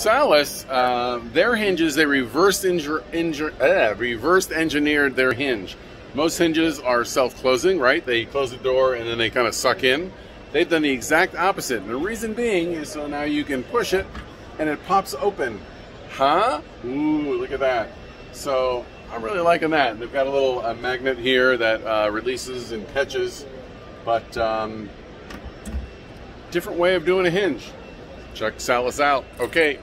Salice, uh, their hinges, they reversed, uh, eh, reversed engineered their hinge. Most hinges are self-closing, right? They close the door and then they kind of suck in. They've done the exact opposite. And the reason being is so now you can push it and it pops open. Huh? Ooh, look at that. So I'm really liking that. They've got a little uh, magnet here that uh, releases and catches, but um, different way of doing a hinge. Check Salice out. Okay.